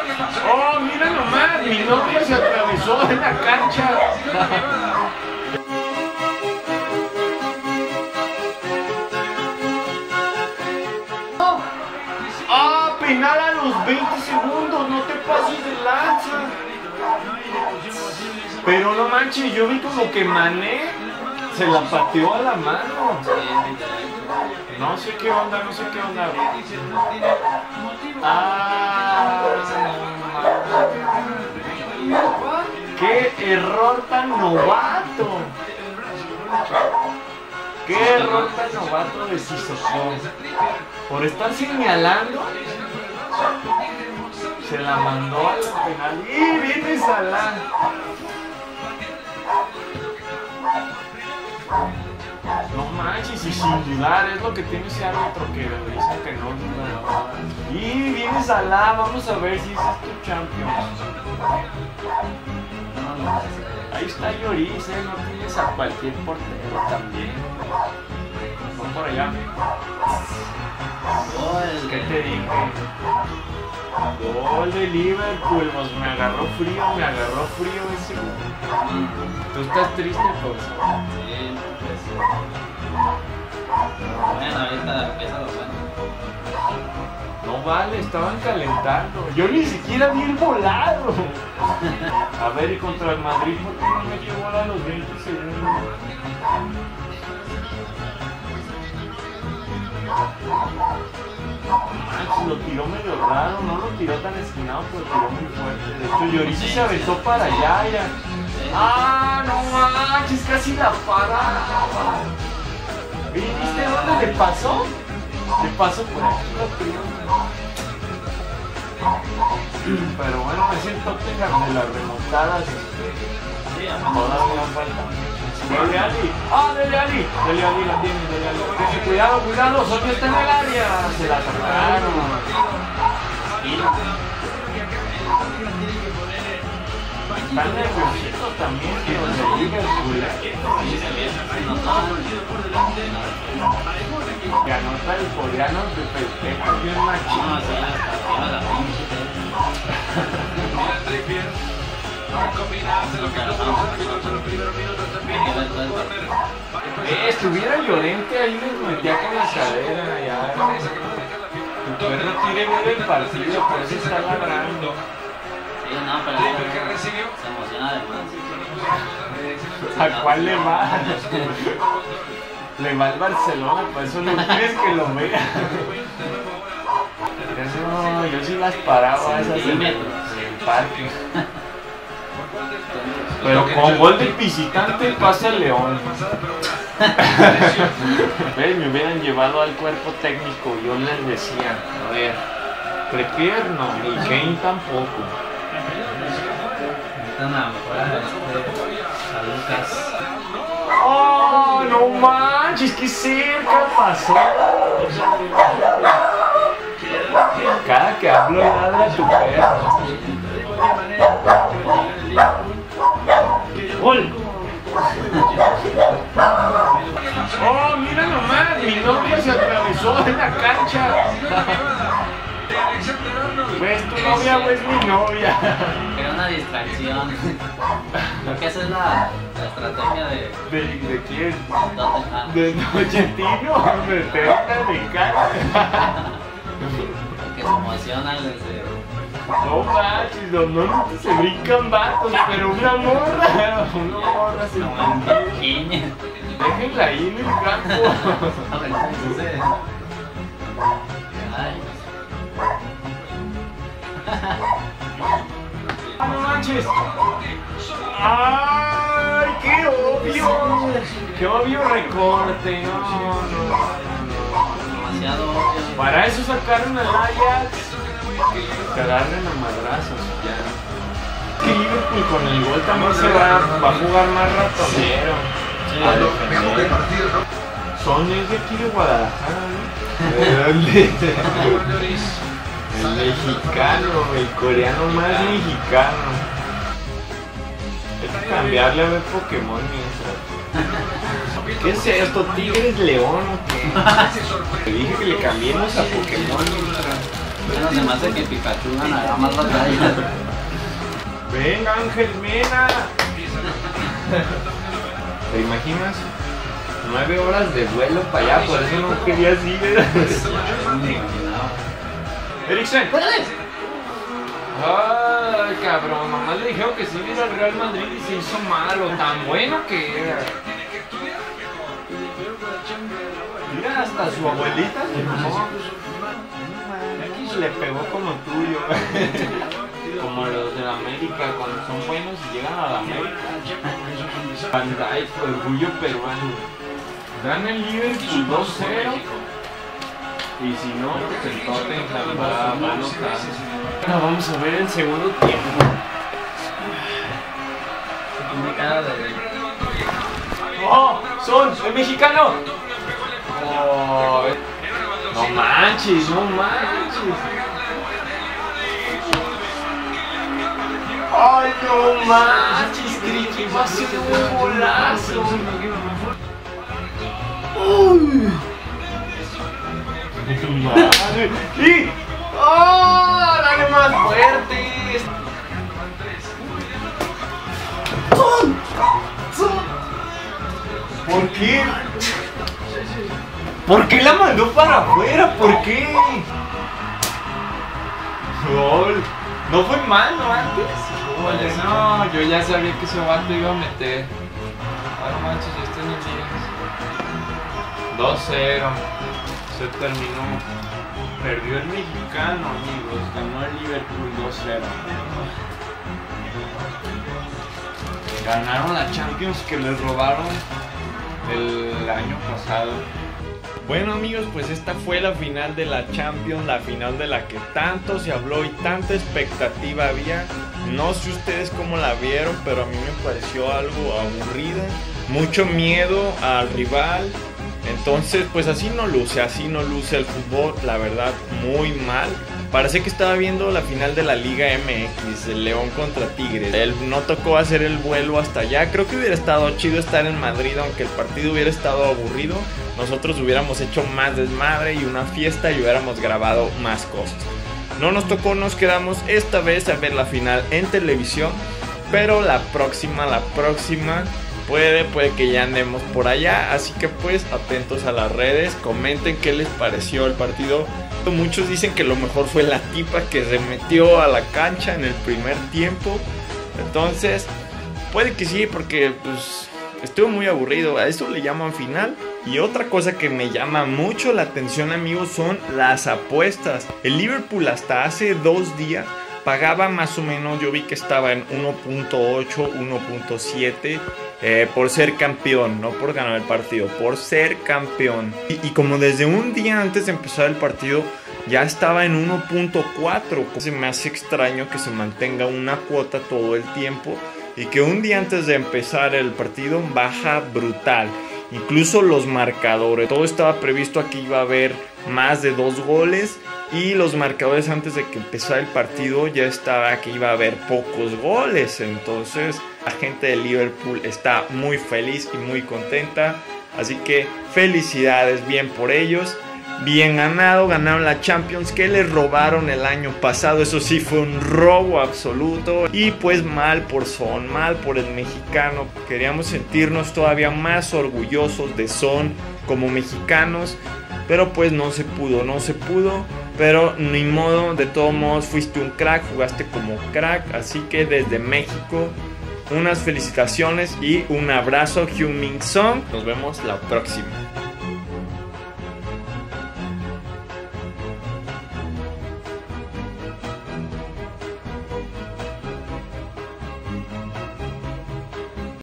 Oh, mira nomás, mi novia se atravesó en la cancha. Ah, penal a los 20 segundos, no te pases de lanza. Pero no manches, yo vi como que Mané se la pateó a la mano. No sé qué onda, no sé qué onda. Ah, qué error tan novato. Qué error tan novato de Sissoko. Por estar señalando, se la mandó al penal. ¡Y viene Salah! No manches, y sin dudar, es lo que tiene ese árbitro que dice que no duda. Y viene Salah, vamos a ver si es tu Champions. Ahí está Lloris, ¿eh? no tienes a cualquier portero también. Vamos por allá. ¿Qué te dije? Gol de Liverpool, pues me agarró frío, me agarró frío ese. ¿Tú estás triste, pues? Sí, pues. Bueno, ahorita empieza lo bueno. No vale, estaban calentando. Yo ni siquiera vi el volado. A ver, y contra el Madrid, ¿por qué no me llevó a los 20 segundos? Manches, lo tiró medio raro, no lo tiró tan esquinado, pero tiró muy fuerte. De hecho, Lloris se aventó para allá ya. ¡Ah, no manches! Casi la paraba. ¿Viste dónde le pasó? Le pasó por aquí lo tiró. Pero bueno, me siento Tottenham de las remontadas. Este, todavía falta. Dele Ali. ¡Ah, Dele Ali! Dele Ali la tiene, Dele Ali. Dice, cuidado, cuidado, Sonia está en el área. Se la sacaron. Están nerviositos también, que los de El coreano de bien No, pinche. Eh, estuviera Llorente ahí les metía con la cadera ya. Tu perro quiere ver el partido, por eso está ladrando. Sí, no, pero se, se emociona además. ¿A cuál le va? Le va al Barcelona, por eso no quieres que lo vea. Eso, yo sí las paraba esas en el, en el parque. Pero con gol de visitante pasa el León. Me hubieran llevado al cuerpo técnico, yo les decía, a ver, Trepier no, y Kane tampoco. Lucas. ¡Oh, no manches! ¡Qué cerca pasó! Cada que hablo ladra tu perro. ¡Gol! ¡Oh, mira nomás! Mi novia se atravesó en la cancha. Pues tu novia o es mi novia. Distracción. Creo que esa es la, la estrategia de ¿De, de quién? Tottenham. De Nochentino, meterte de cara. Que se emocionan desde. No manches, no, no, se brincan vatos, pero una morra, una morra se Bikini. Déjenla ahí en el campo. Entonces. Ay, ¡Ah, no manches! ¡Ay, qué obvio! ¡Qué obvio recorte! No, no, no. demasiado obvio. Para eso sacaron al Ajax. Que agarren a madrazos ya. Que Liverpool con el gol también se va, va a jugar más ratonero. Sí, A Tengo que defender. partir, ¿no? Son es de aquí de Guadalajara, ¿no? ¿De dónde? El mexicano, el coreano más mexicano. Cambiarle a ver Pokémon mientras. ¿Qué es esto? ¿Tigres León o qué? Te dije que le cambiemos a Pokémon mientras. Bueno, se me hace que Pikachu ganará más batallas. Venga, Ángel Mena. ¿Te imaginas? Nueve horas de vuelo para allá, por eso no ir. No me imaginaba. Ay, cabrón, nomás le dijeron que sí iba al Real Madrid y se hizo malo, tan bueno que era. Mira, hasta su abuelita se le pegó como tuyo. Como los de la América, cuando son buenos y llegan a la América. Van orgullo peruano. Gana el Liverpool 2-0. Y si no, pues el Tottenham va a anotar. Ahora vamos a ver el segundo tiempo. Tiene cara de. ¡Oh! ¡Son! ¡El mexicano! Oh, no manches, no manches. ¡Ay, no manches! Que iba a ser un golazo. ¡Uy! Madre. ¡Y! ¡Oh! ¡Dale más fuerte! ¡Son! ¡Son! ¿Por qué? ¿Por qué la mandó para afuera? ¿Por qué? Gol. ¿No fue mal, no antes? Oye, no, yo ya sabía que ese vato iba a meter. Ah, no manches, ya está en el 2-0. Se terminó. Perdió el mexicano, amigos. Ganó el Liverpool 2-0. Ganaron la Champions que les robaron el año pasado. Bueno amigos, pues esta fue la final de la Champions, la final de la que tanto se habló y tanta expectativa había. No sé ustedes cómo la vieron, pero a mí me pareció algo aburrida. Mucho miedo al rival. Entonces, pues así no luce, así no luce el fútbol, la verdad, muy mal. Parece que estaba viendo la final de la Liga MX, el León contra Tigres. Él no tocó hacer el vuelo hasta allá. Creo que hubiera estado chido estar en Madrid, aunque el partido hubiera estado aburrido. Nosotros hubiéramos hecho más desmadre y una fiesta y hubiéramos grabado más cosas. No nos tocó, nos quedamos esta vez a ver la final en televisión. Pero la próxima, la próxima, puede, puede que ya andemos por allá. Así que pues atentos a las redes, comenten qué les pareció el partido. Muchos dicen que lo mejor fue la tipa que se metió a la cancha en el primer tiempo. Entonces, puede que sí, porque pues estuvo muy aburrido. A eso le llaman final. Y otra cosa que me llama mucho la atención, amigos, son las apuestas. El Liverpool hasta hace dos días pagaba más o menos, yo vi que estaba en 1.8, 1.7 eh, por ser campeón, no por ganar el partido, por ser campeón. Y, como desde un día antes de empezar el partido ya estaba en 1.4, se me hace extraño que se mantenga una cuota todo el tiempo y que un día antes de empezar el partido baja brutal. Incluso los marcadores, todo estaba previsto aquí iba a haber más de dos goles y los marcadores antes de que empezara el partido ya estaba que iba a haber pocos goles. Entonces la gente de Liverpool está muy feliz y muy contenta. Así que felicidades bien por ellos. Bien ganado, ganaron la Champions que les robaron el año pasado. Eso sí fue un robo absoluto. Y pues mal por Son, mal por el mexicano. Queríamos sentirnos todavía más orgullosos de Son como mexicanos. Pero pues no se pudo, no se pudo. Pero ni modo, de todos modos fuiste un crack, jugaste como crack. Así que desde México, unas felicitaciones y un abrazo, Hyun Min Song. Nos vemos la próxima.